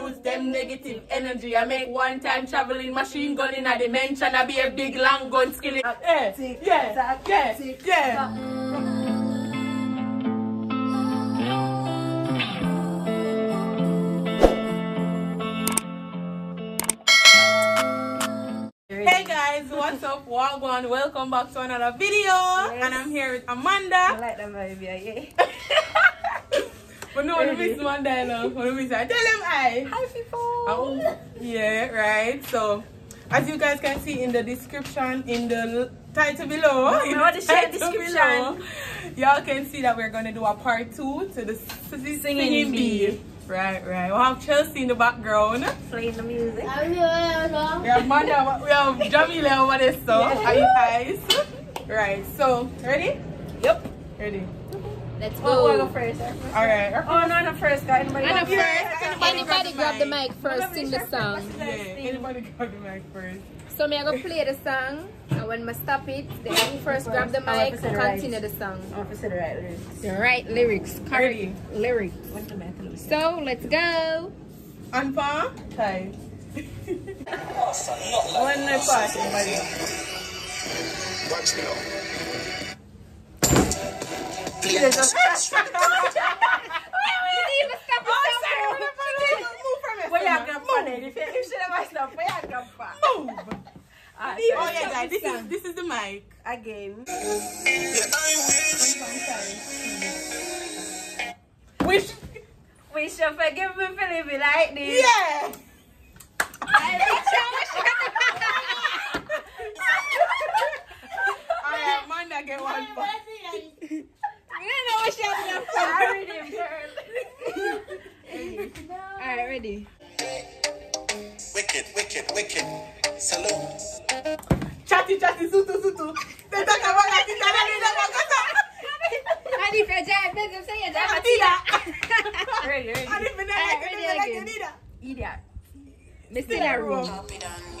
use them negative energy. I make one time traveling machine gun in a dimension. I be a big long gun skillet. Yeah, yeah, yeah, yeah. Hey guys, what's up? Wagwan, welcome back to another video. And I'm here with Amanda. I like that yeah, yeah. But no, what miss Amanda, no. What miss her? Tell him I. Hi, people. Oh, yeah, right. So, as you guys can see in the description, in the title below, No, in no, the share title description. y'all can see that we're gonna do a part two to the s- s- singing, bee. bee. Right, right. We have Chelsea in the background. Playing the music. We have Manda, we have Jamila over there, so Yeah. are you guys? Right, so ready? Yep. Ready. Let's Oh, who go. go first? Alright. Oh, no, no, first guy. Anybody And go first? first, anybody grab the mic first, sing the song. Yeah, anybody grab the mic first. So me I go play the song, and when I stop it, then who first grab the mic, to say right. continue the song. I want to say the right lyrics. The right lyrics, correct Ready. lyrics. What's the matter, So let's go. And pa? Time. One more part, anybody. Watch me just- Move from it. Where you grab for then? If you if she never where you grab for? Move. Ah, Oh yeah, guys. This is this is the mic. Again. I wish. Wish. We should forgive me for living like this. Yeah. Get one point. Sorry, them girl. Alright, ready. Wicked, wicked, wicked. Salute. Chatty chatty sutu sutu. They talk about like this. I don't know what And if you jive, then you say you jive. Ready, ready. I don't even know Alright, like ready it like again. it either. Idiot. Mr. Daru. Music.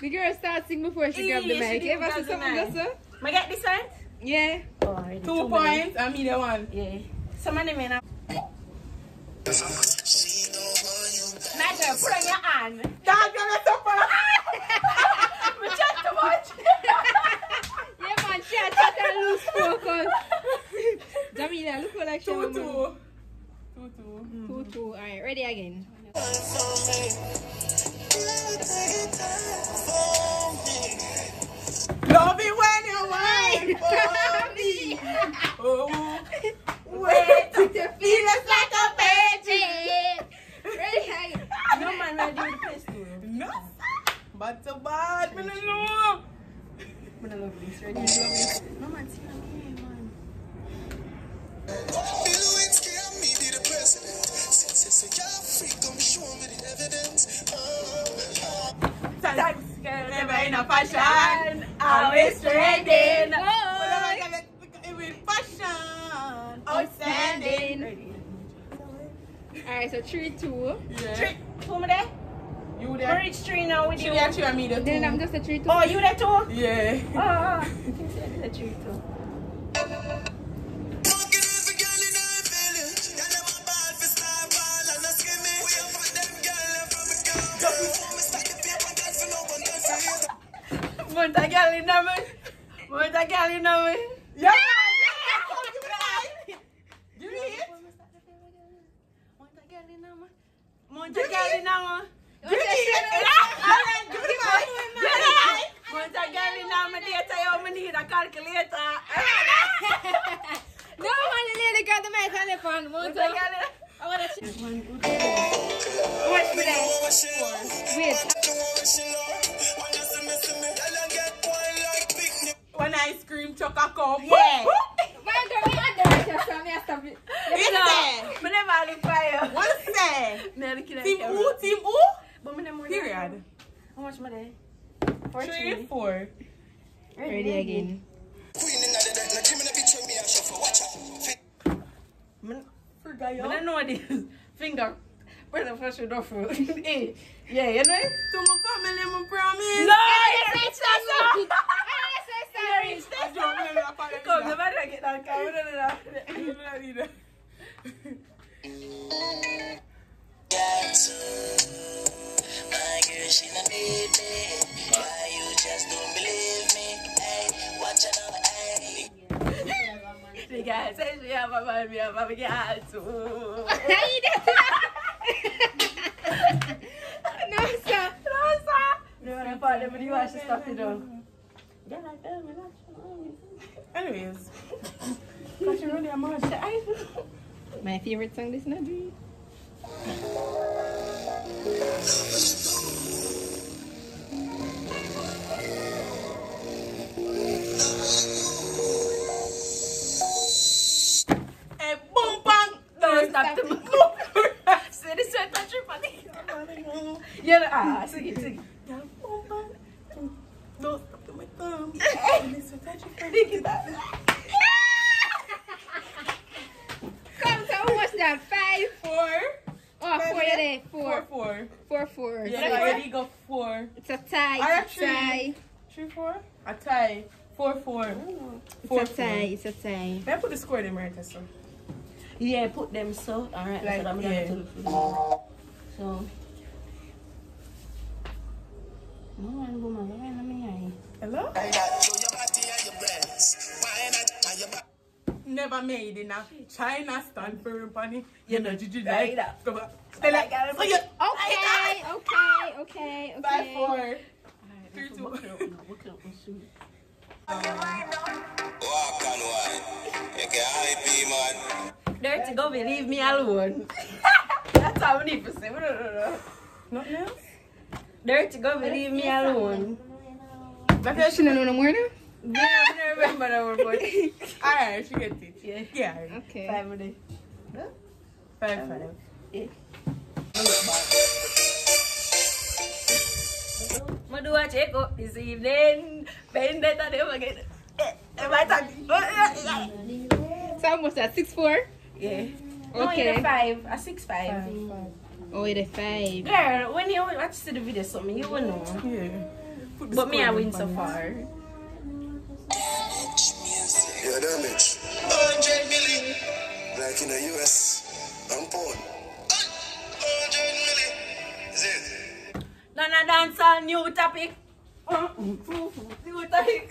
The girl start singing before she grab the mic. did You ever grab see the something mic. like that? Get this one? Yeah. Oh, already. Two points. I mean the one. Yeah. Somebody may not. She know why you Nigel, put on your hand. Dog, you're not so far. Me chat too much. Yeah, man, she had chat and lose focus. Jamila, look what like she Two have two. a- Two two. Two, two. Alright, ready again. Love it when you whine for me. Oh, Wait. feel us like a baby. Ready again. No man, I do the place too. No, but so bad, me no know. Me not love this. Ready? No man, see me, man. Free, come show me the evidence. Oh, oh. Thanks, girl, never in a fashion, always trending. Whatever I get it with fashion, outstanding. Ready? Alright, so three, two. Yeah. Three. Who me there? You We there? reach three now with She you. actually a me the Then I'm just a three, two. Oh, you there too? Yeah. Oh, oh. You can say I a three too. You. Want a girl in me? Want a girl in me? Yeah. chaka kom. Yeah. Man, don't be a dirty yourself. Me a stop it. Listen. Me never live fire. Listen. Me a live fire. Team U, team U. But me never Period. How much money? Four, three, three. four. Ready, Ready again. again. Forgot y'all. I know this. Finger. Where's the first door for? Hey, yeah, you know it? To my family, my promise. No, it's not. Kau My girl, not me. Why you just don't believe me? Hey, watch another have a se syöpä vai miöpä, mikä suu? No Nossa! Nossa! Nu är det bara, men det var så starkt idag. Jävlar, överlapp. Anyways. Cause she really a man shy. My favorite song this not score in so? Yeah, put them so. Alright, Like, so I'm yeah. gonna do. So. No, I'm going to let me hear Hello? Show your body and your breasts. Why not? And your back. Never made in a China stand firm funny. You know, did you Like like that. Come on. Stay like that. So Okay, okay, okay, Five, okay. four. Three, two. Walk and wine. You get hype, man. Dirty, go leave me alone. That's all we need to say. No, no, no. Nothing else? Dirty, go leave me alone. That's She don't know no more now? Yeah, I don't remember that one, but. Alright, she gets it. Yeah. Yeah. Okay. Five minutes. Five, five. Yeah. I do a check up this evening. Bend that and never get. Am I talking? So how much that? Six four? Yeah. No, Okay. you're five. A six five. Oh, it a five. Girl, when you watch the video, something you will know. Yeah. But me, I win so funny. far. You're damage. 100 million. Like in the US. And pound. 100 million. Is it? Donna dance on new topic. New topic.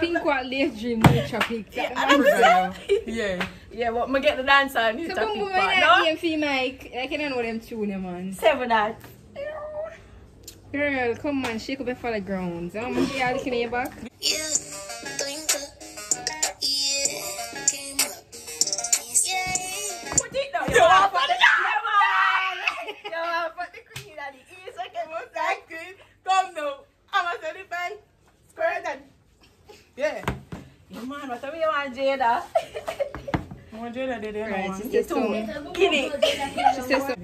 Pink what late dream no traffic. Yeah, Yeah. yeah, but me get the dance on new So topic come boy part, like no? EMP mic. I can know them tune them man. Seven that. Girl, come on, shake up and fall the ground. How much you are looking at your back? Yeah. Twinkle. Yeah. Came up. Yeah. Put it down. You want for the- Yeah, man. You want for the queen and the east. Okay, What's that good? Come now. I'm a 35. Square that. Yeah. Yeah, man, what do you want, Jada? More Jada did it. Right, Right, she says so. Get it. She says so.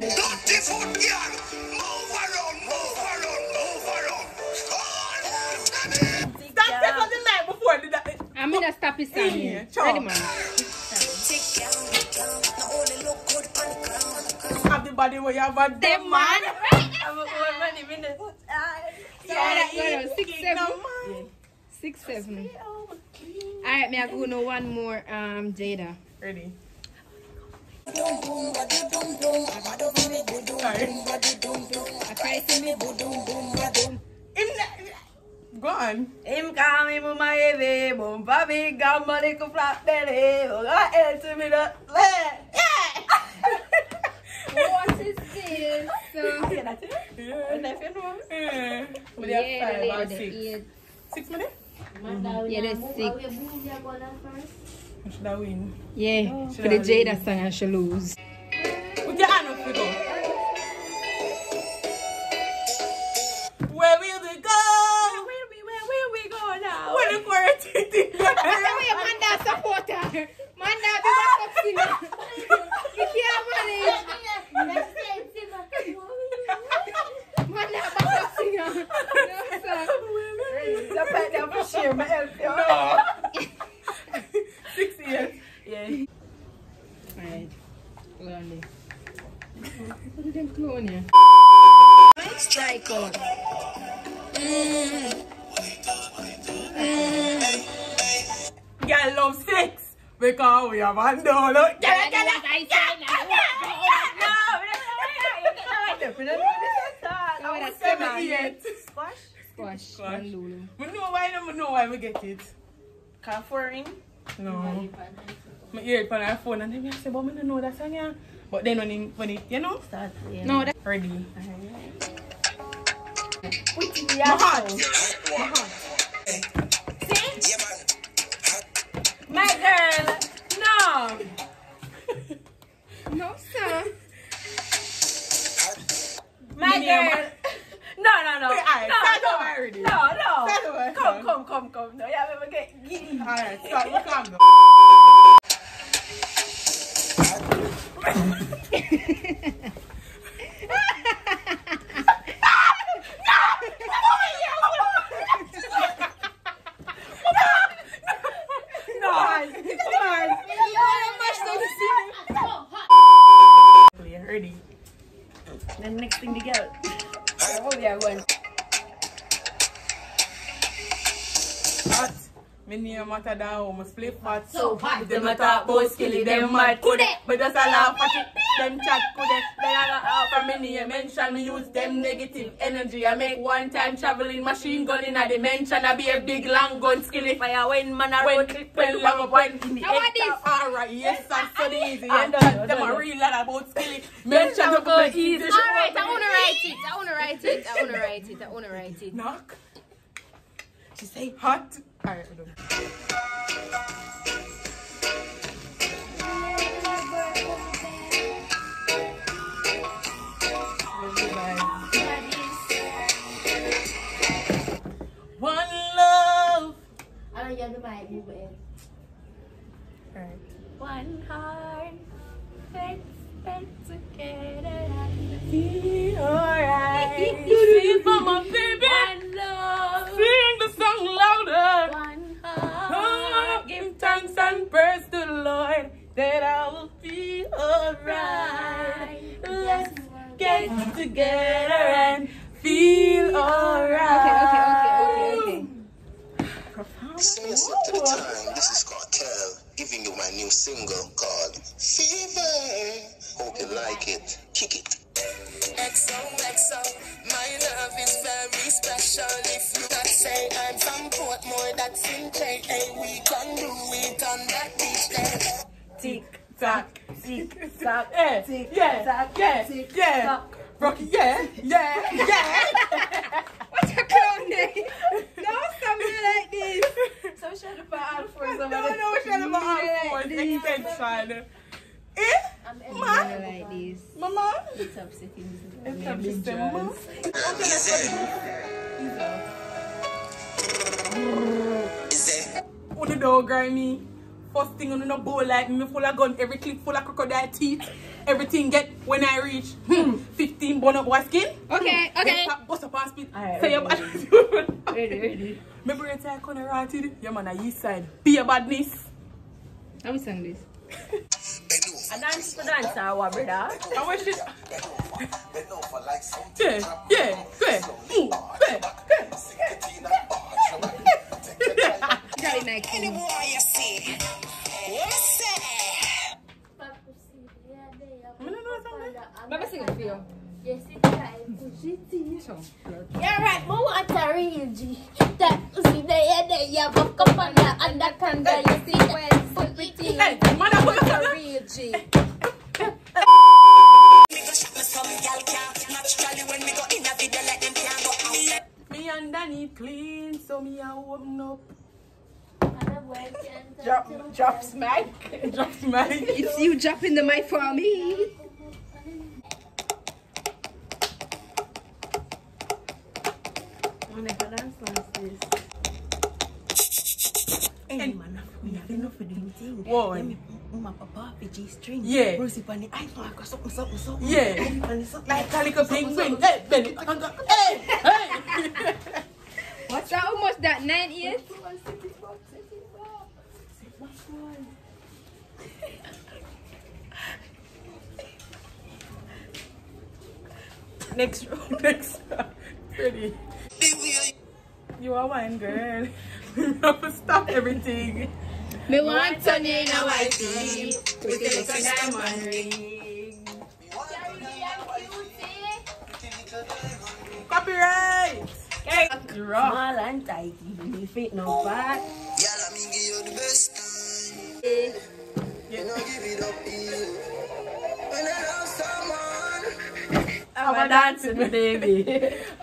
Dirty foot girl. Move around. Move around. Move around. Come on. That's that's what the night before did that. I'm gonna stop his song here. Sure. Ready, man? Tick down, down. Now only look good on the ground. Have the body where you have a Them dem man. that go down. Six, seven. man. Six, seven. Alright, me I go know one more, um, Jada. Ready. Dum dum ba do dum dum. Ba do ba me go dum Sorry. dum ba do dum dum. I try to me Go dum dum ba dum. In the, go on. Him call me mama heavy, boom papi, gamma like a flat belly. Oh, God, help to me the Yeah. What is this? So, Yeah, that's it. Yeah. And if you. Yeah. We yeah, have five or the, six. the, Six minutes? yeah, that's six. I should have win. Yeah, oh. for the Jada song I should lose. Put your hand up, we go. Where will we go? Where we, where, where we go now? Where the quarantine thing? Wait, Manda supporter. Manda the backup singer. You can't manage. Manda backup singer. No, sir. The pet down for share, my help you. No. Six years. Yeah. Alright. Hold on there. What did them clone here? Strike out. Girl love sex because we have one dollar. Get it, get it. I say now. No, we don't know. You get the right there. We don't know this at all. Oh, I was that's seven, Seven, yeah. eight. Squash? Squash. Squash. One Lulu. We know why, we know why we get it. Call for ring. No. I hear it on our phone and then I say, but I don't know that song, yeah. But then when it, when it you know, Start. Yeah. No, that ready. Put it My heart. Yeah. My girl. No. no sir. My girl. No, no, no. Wait, no, start no. over already. No, no. Start over. Come, come, come, come. No, yeah, we get giddy. Alright, start. Look calm down. Me matter than much flip hot. So hot. Them a talk about skilly, them mad could it. But just a laugh at it. Them chat could it. They are not for me name mention. Me use them negative energy. I make one time traveling machine gun in a dimension. I be a big long gun skilly fire when man a road trip when long up when in the How about hectare. this? Alright, yes, I'm so easy. Ah, And done, them a real lot about skilly. Mention up go easy. Alright, I wanna write it. I wanna write it. I wanna write it. I wanna write it. Knock. She say hot. Alright, we're done. One love. Ano yan naman? Move in. Alright. One heart. Let's spend together. Be alright. Sing for my baby. One love. Sing the song louder. And praise the Lord that I will be alright. Let's get together and feel alright. Okay, okay, okay, okay, okay. Sing us up to the time. This is Kartel giving you my new single called Fever. Hope you like it. Kick it. XOXO, my love is very special. If you not say I'm from Portmore, that's in JA, we can do it on that beach there. Tick tock, Tick tock. yeah, Tick yeah, tock. yeah, Tick yeah. tock. Rocky, yeah, yeah, yeah. What's your clown name? No, something like this. So shut up all for No, some no, shut up, all fours, extension. Eh, I'm Ma? like this. mama? It's upsetting. It's up to them, ma. Is it? Uno dog grimy. First thing on no bowl like me full of gun, every clip full of crocodile teeth. Everything get when I reach hmm, 15 bone up what skin. Okay, okay. Then Bust up and spit. Alright, Say your ready, bad. Ready, ready. My brain say I can't rotted. Yeah man, I east side. Be a badness. How we sing this? A dance for dance, our brother. I wish it. Yeah, yeah, yeah. Move, yeah, yeah. You got it like Any boy you see. What me say? I. Let me sing it for you. So, Yeah, right, but what a real G. That pussy there, there, yeah, buck up on the anaconda, you see when put it in mother, put a your real G. Me go shop me some gal can naturally when me go in a video like them can go outside. Me underneath clean, so me I open up. Drop, drop smack. Just my. it's you dropping the mic for me. Wanna go dance dance this? Hey, man, we have enough for them thing. Why? Let me put my papa G string. Yeah. It on the iPhone, I got something, something, something. Yeah. Like a little penguin. Hey, Benny. Hey, hey. What's that? Much that? Nine years? Next row, next row. Ready. You are one girl. We to stop everything. Me want turn in a wifey. With a little diamond ring. Copyright. Drop. Small and tight, even if it no fat. Y'all, I mean, give you the best time. no give it up easy. When I love someone, I'm a dancing baby.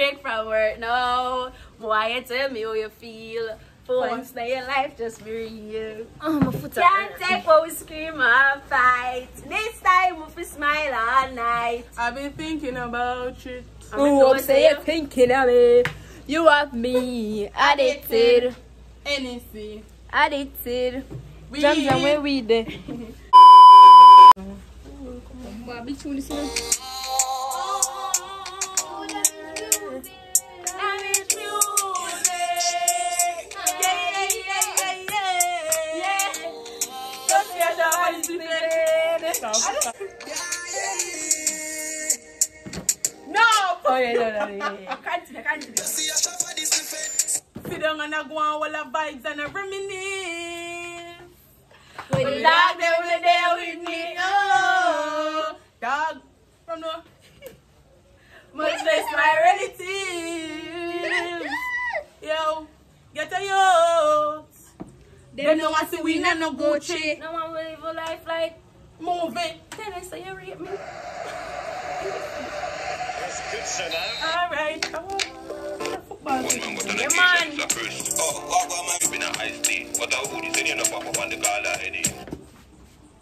I break from work now. Why you tell me how you feel? For once in your life, just be real. Oh, my foot Can't take what we scream and fight. Next time we fi smile all night. I've been thinking about it. Oh, I'm a know say you thinking of me. You have me addicted, NEC. addicted. We Jam jam where we there. Bobby tune Continue, continue. see I suffer this effect. sit down and I go on all the vibes and I reminisce. The dog, they were there with me. Oh, Dog, from the much less my relatives. yo, get a youth. Them no want see we in no Gucci. No one will live a life like it. Then I say you rape me. Alright. Oh, football. Yeah, man.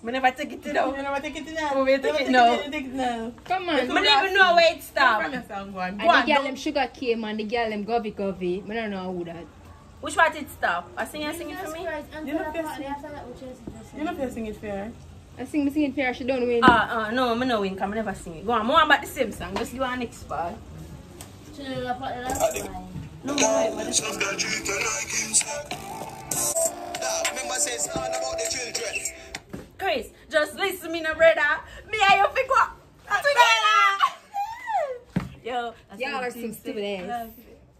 Me never take it You down. never take it now. Oh, wait, take it Never now. Take it now. Come I on. don't even know where it From stopped. your song, go on. Go And the on. girl don't- them sugar cane man, the girl them govy govy. I don't know who that. Which part it stop? I sing, I sing it for me. You know You know if you sing it fair. I sing me singing fair, she don't win. Ah, uh, no, me no win, cause me never sing it. Go on, more about the same song. Just do our next part. No, wait, what is Some girl treat you like insect. Nah, remember say all about the children. Chris, just listen me, no brother. Me and you figure out together. Yo, Y'all are some stupid ass.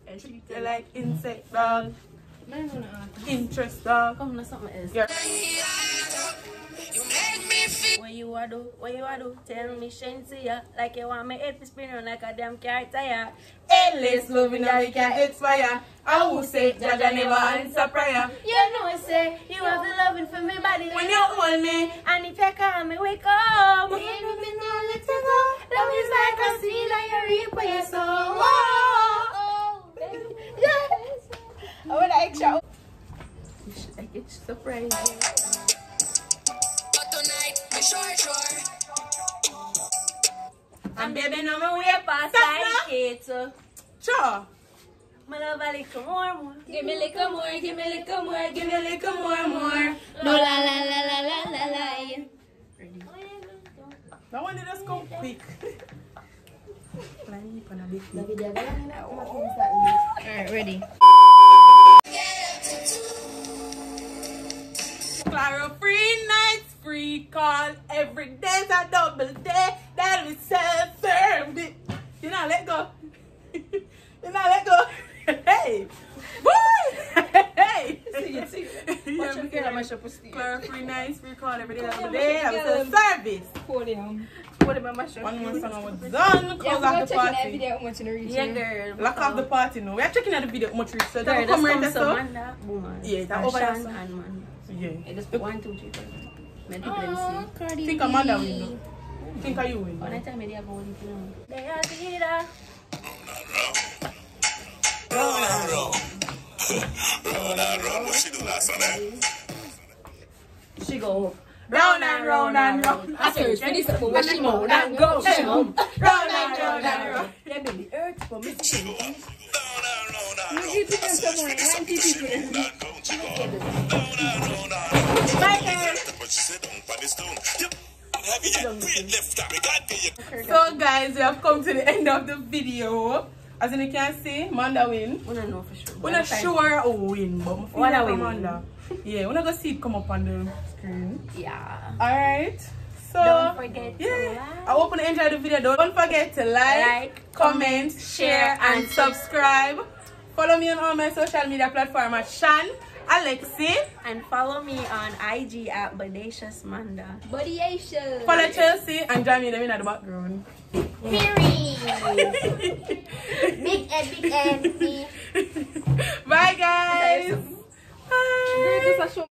And she You like insect dog, Man, no, no. interest dog. Come on, something else. Yeah. What you a do? What you a do? Tell me, Shensi, ya. Like you want me head to spin around like a damn car tire. Endless loving that we can expire. I will say, Jaja never answer prayer. You know, I say you have the loving for me body. When you hold me, And if you call me, wake up. Me and me not let you go. Love is like a seed that you reap when you sow. Oh, yes. I would like show. I get surprised. But tonight, sure, sure. And baby, no me way past Stop like it. So, sure. my love a little more, more. Give me a little more, give me a little more, give me A little more, more. No la la la la la la la. That one did just come quick. Climb up a big thing. Alright, ready. Clara free call. Every day's a double day. That is self-served. You not let go. you not let go. Hey. Boy. Hey. Sing it, sing it. Yeah, Watch your me girl, say, I'm a shop free nights, free call. Every day, double Yeah, day. That yeah, was a service. Podium. What about my shop? One more song was done. Yeah, Close we off go the checking that party. video how much in the reach. Yeah, girl. Lock off the party now. We are checking out the video much research. Girl, Come just right come there, some so. Manda, woman. Yeah, that and over there, Shan so. and man. Yeah. I just put one, two, three, four. Make people them see. Cardi Think Amanda win though. Think of you win. When I tell me they have one, you know. They are together. Round and round. Round and round. What she do last one, eh? She go Round and round and round. I said, Ready for when she moan and go, she moan. Round and round and round. Yeah, baby, earth for me. She go up. Round and round and round. You give them some more, 90 people. Round and round, she go and round and round. Michael. But she said, don't put the stone. Yep. Heavy yet, great left arm. Me got to you. So guys, we have come to the end of the video. As you can see, Manda win. We don't know for sure. We're not sure who win, but I feel What like are we Amanda. Yeah, we're not gonna see it come up on the screen. Yeah. Alright. So Don't forget to yeah. like. I hope you enjoyed the video. Don't forget to like, Like, comment, share, and subscribe. Follow me on all my social media platforms at Shan, Alexi and follow me on IG at Bodacious Manda. Bodacious. Follow Chelsea and join me in the background. Period. big N, big N. Bye guys. Bye.